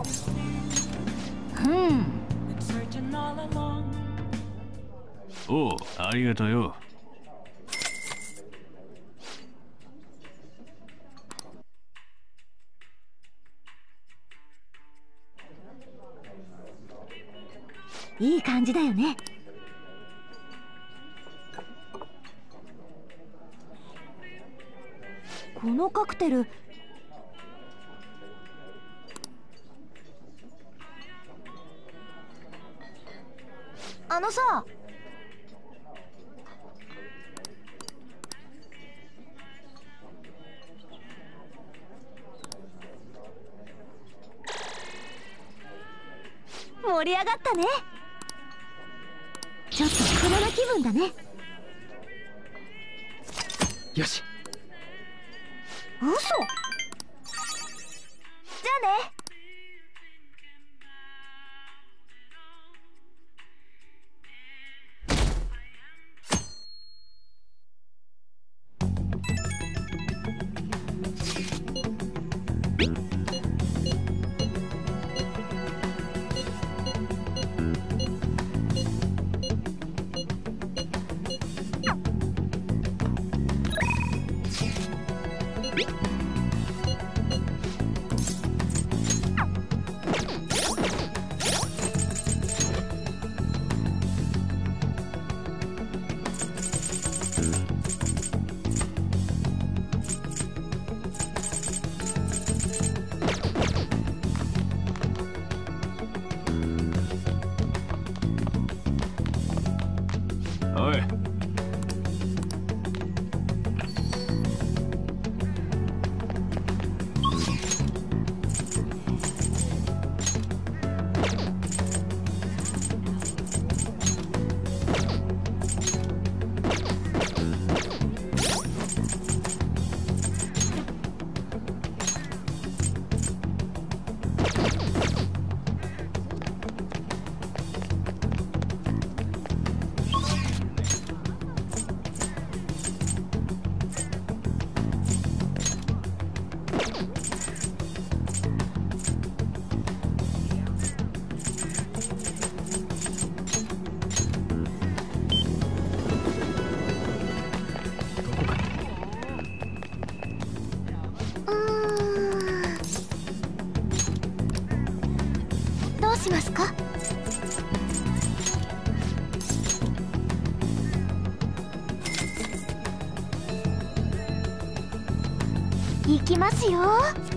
おうん。おうありがとうよ。いい感じだよね。このカクテルあのさ。盛り上がったね。ちょっと大人な気分だね。よし。嘘きますよ。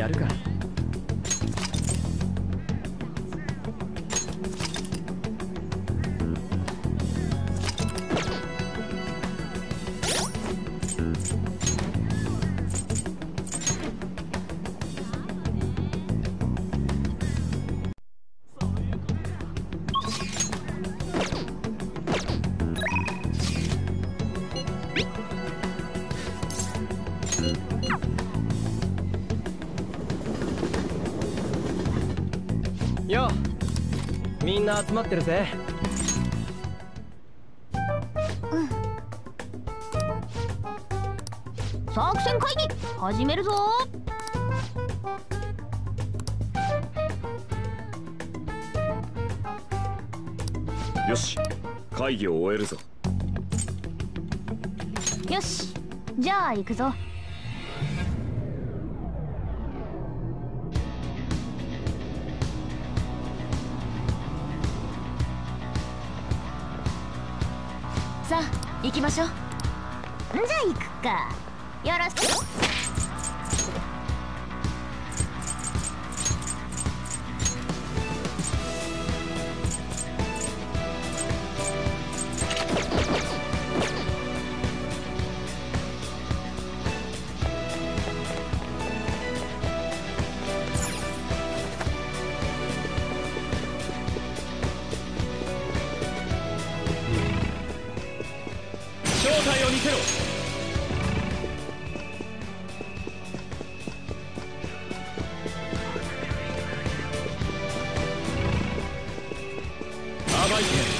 やるかな集まってるぜ。作戦会議始めるぞ。よし会議を終えるぞ。よしじゃあ行くぞ行きましょう。じゃあ行くか。よろしく。Viking.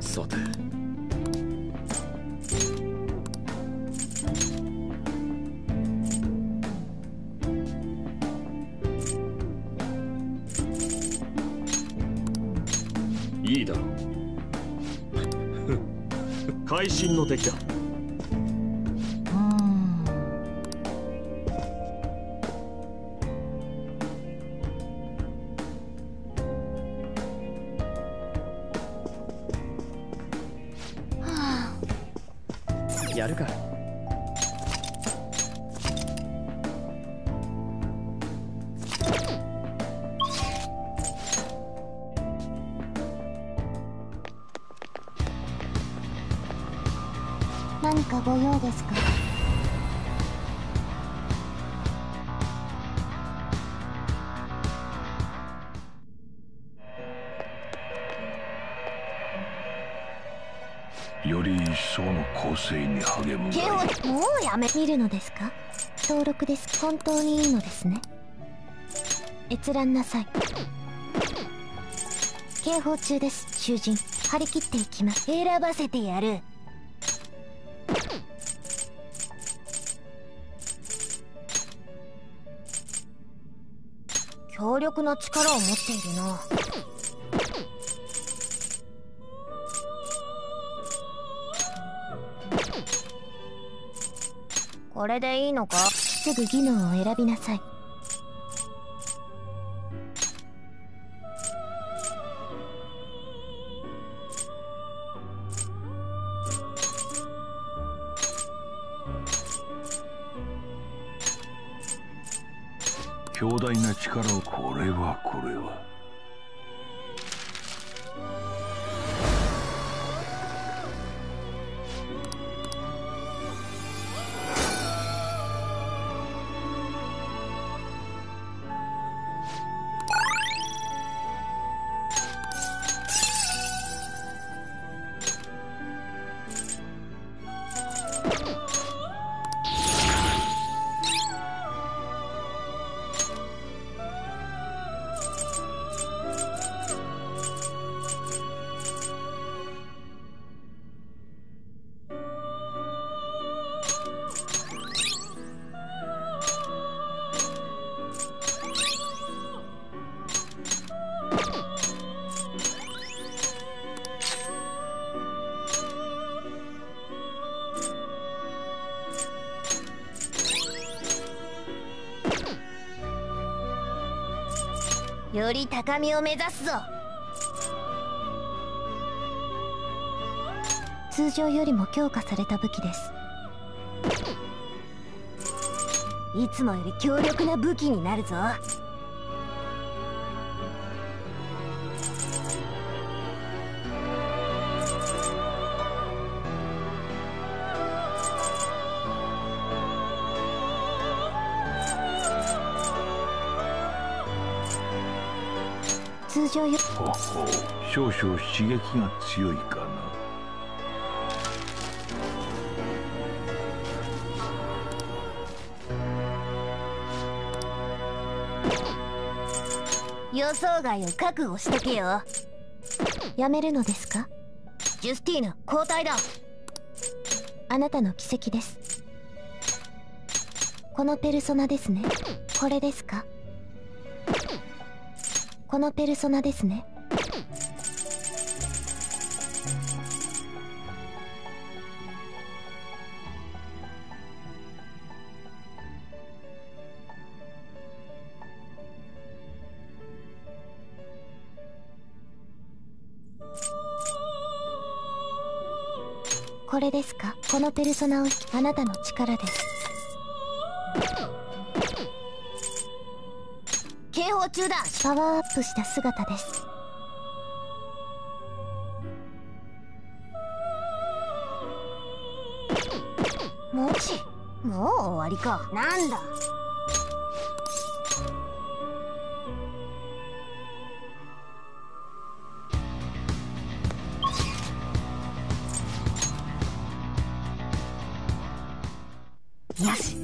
さて。いいだろう。会心の出来だ。より一層の構成に励むがもうやめ見るのですか？登録です本当にいいのですね。閲覧なさい。警報中です囚人。張り切っていきます。選ばせてやる。強力な力を持っているなこれでいいのか？すぐ技能を選びなさい。強大な力をこれはこれはより高みを目指すぞ。通常よりも強化された武器です。いつもより強力な武器になるぞ。通常よほほう。少々刺激が強いかな。予想外を覚悟しとけよ。やめるのですか？ジュスティーヌ交代だ。あなたの奇跡です。このペルソナですね。これですか？このペルソナですね。これですか？このペルソナをあなたの力です。警報中だ。パワーアップした姿です。もちもう終わりか。なんだ。よし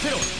せろ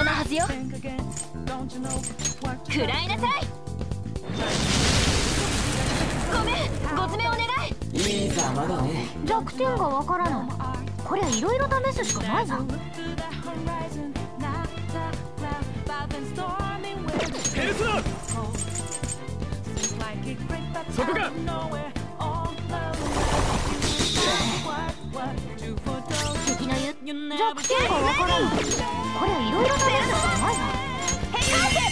れば楽勝なはずよ。食らいなさい。ごめんご詰めお願い。いいざまだね。弱点がわからない。こりゃいろいろ試すしかないな許すなそこか敵の言う弱点がわからんこれいろいろなやつじゃないわ変換せさ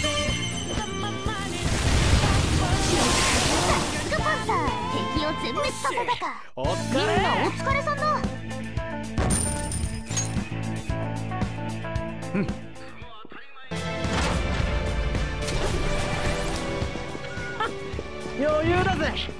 すがパンサー敵を全滅させたかみんなお疲れさんだうん余裕だぜ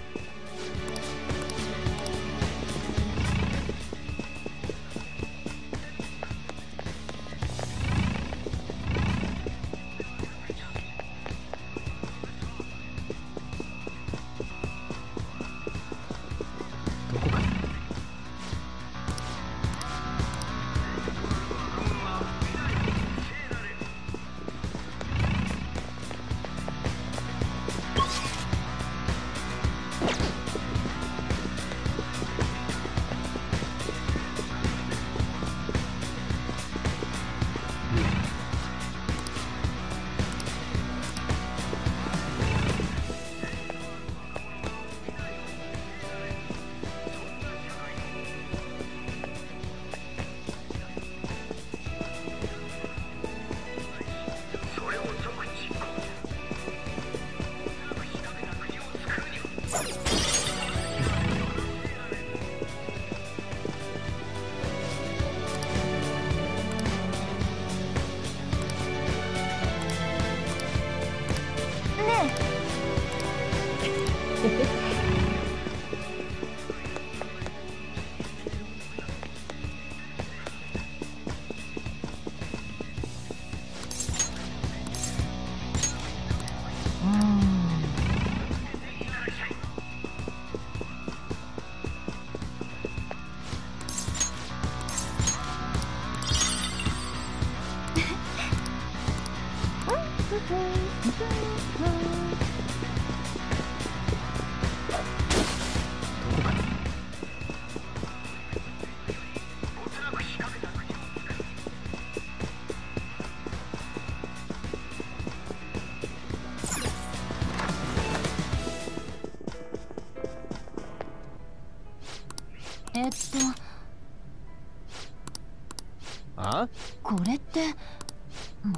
Thank you.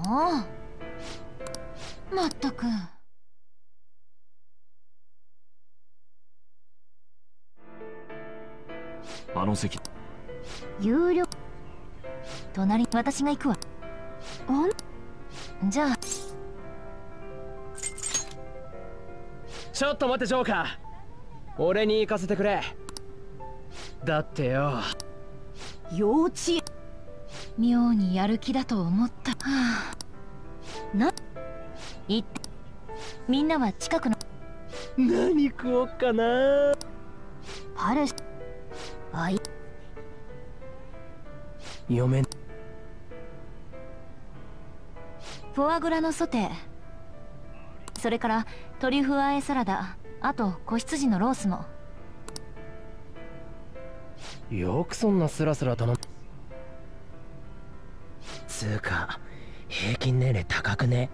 もうまったく。あの席。有力隣私が行くわ。ん？じゃあ。ちょっと待ってジョーカー。俺に行かせてくれ。だってよ。幼稚園妙にやる気だと思った。はあ。な言ってみんなは近くの。何食おっかな。パレスあい。嫁。フォアグラのソテー。それからトリュフあえサラダ。あと子羊のロースも。よくそんなスラスラ頼むつうか平均年齢高くね？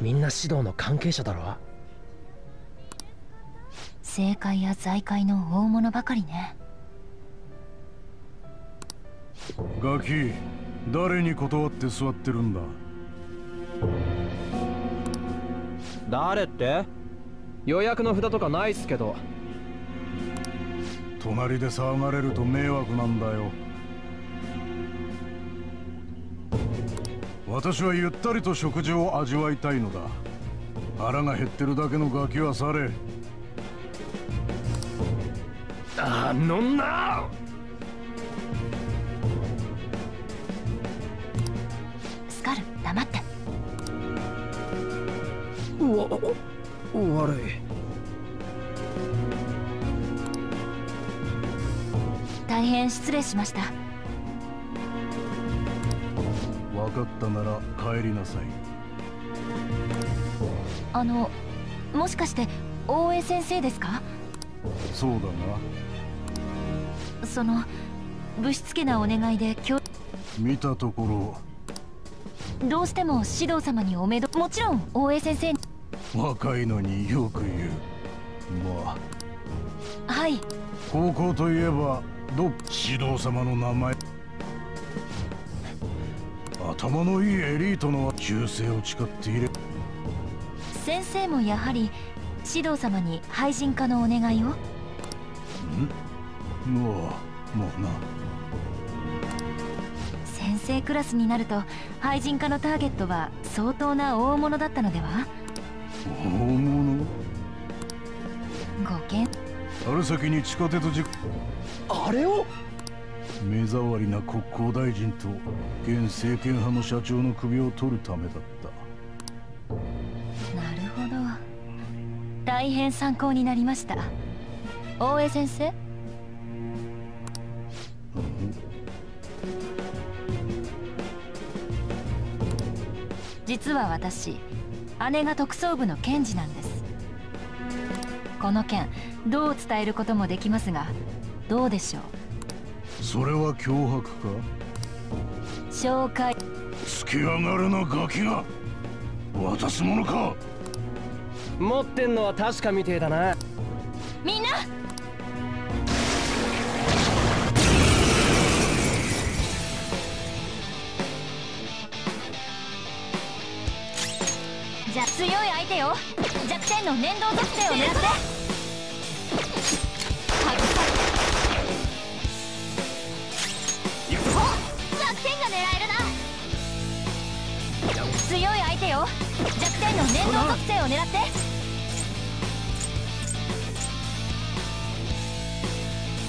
みんな指導の関係者だろ？政界や財界の大物ばかりね。ガキ誰に断って座ってるんだ？誰って？予約の札とかないっすけど。隣で騒がれると迷惑なんだよ私はゆったりと食事を味わいたいのだ。腹が減ってるだけのガキはされ。あのなスカル黙って。うわ悪い。大変失礼しましたかったなら帰りなさい。あのもしかして大江先生ですか？そうだな。そのぶしつけなお願いで今見たところ。日どうしても指導様におめどもちろん大江先生に。若いのによく言う。まあ。はい。高校といえばど指導様の名前？頭のいいエリートの忠誠を誓っていれ。先生もやはり指導様に廃人化のお願いを？もうもうな。先生クラスになると廃人化のターゲットは相当な大物だったのでは？大物？ご見。春先に地下鉄事故。あれを？目障りな国交大臣と現政権派の社長の首を取るためだった。なるほど。大変参考になりました。大江先生？実は私姉が特捜部の検事なんです。この件どう伝えることもできますがどうでしょう？それは脅迫か？紹介。つけ上がるなガキが？渡すものか？持ってんのは確かみてえだな。みんな！じゃ強い相手よ。弱点の粘土属性を狙ってよ弱点の粘土属性を狙って。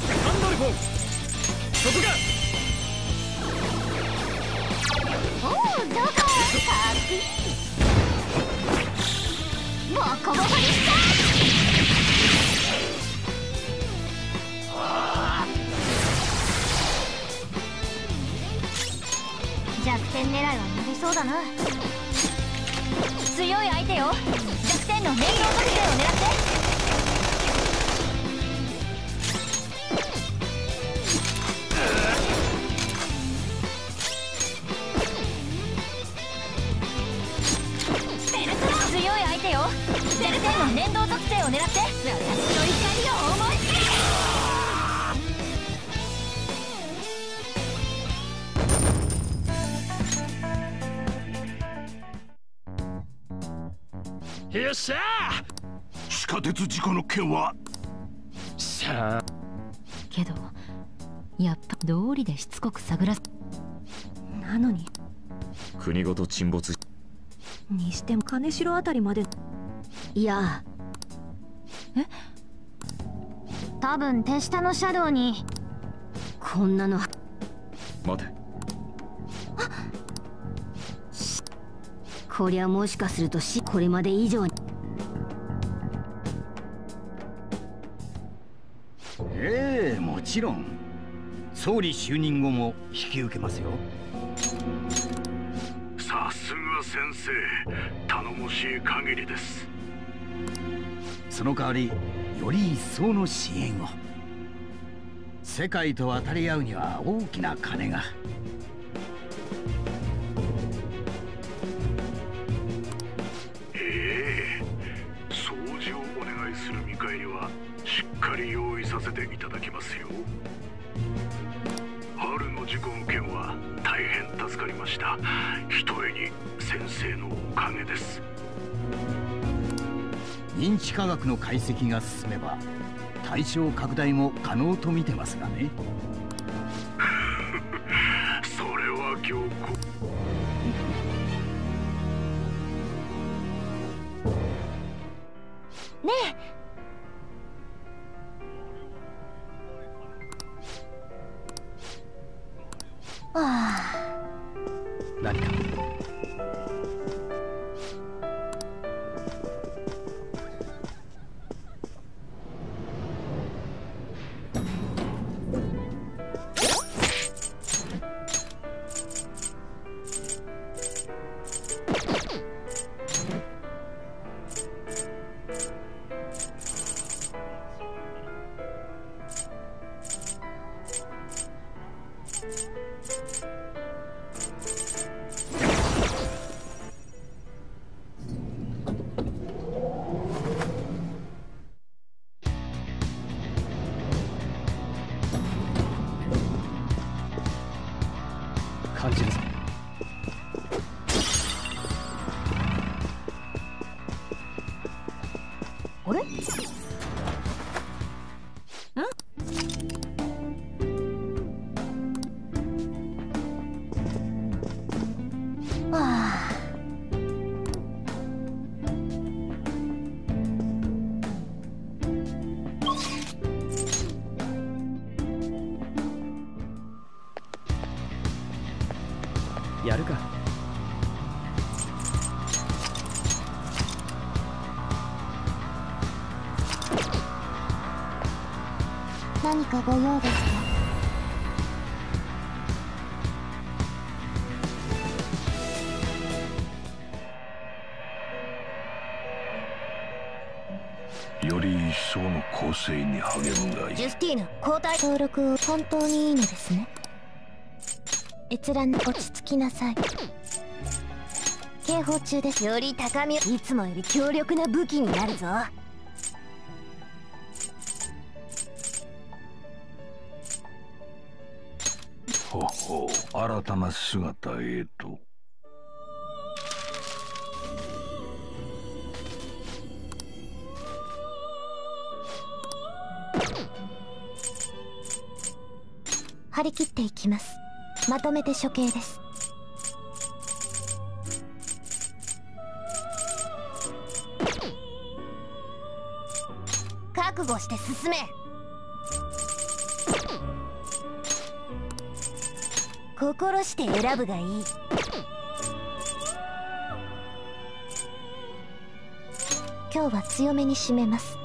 ハンドルフォン。そこか。おおどこか。っこいいボコボコにし弱点狙いは無理そうだな強い相手よ。弱点の面倒属性を狙って。強い相手よ。ゼルテンの粘土属性を狙って。私の怒りを思いっしゃ！地下鉄事故の件は？ーしゃあ。けどやっぱ道理でしつこく探らす。なのに。国ごと沈没。にしても金城あたりまで。いや。多分手下のシャドウに。こんなの。待てこりゃもしかするとしこれまで以上に。ええもちろん。総理就任後も引き受けますよ。さすが先生頼もしい限りです。その代わりより一層の支援を。世界と渡り合うには大きな金がした。ひとえに先生のおかげです。認知科学の解析が進めば対象拡大も可能と見てますがね。それは強行ねえ何かあかご用ですか？より一層の構成に励むがいい。ジュスティーヌ交代登録を本当にいいのですね。閲覧落ち着きなさい。警報中です。より高みいつもより強力な武器になるぞ新たな姿へと。張り切っていきます。まとめて処刑です。覚悟して進め。心して選ぶがいい。今日は強めに締めます。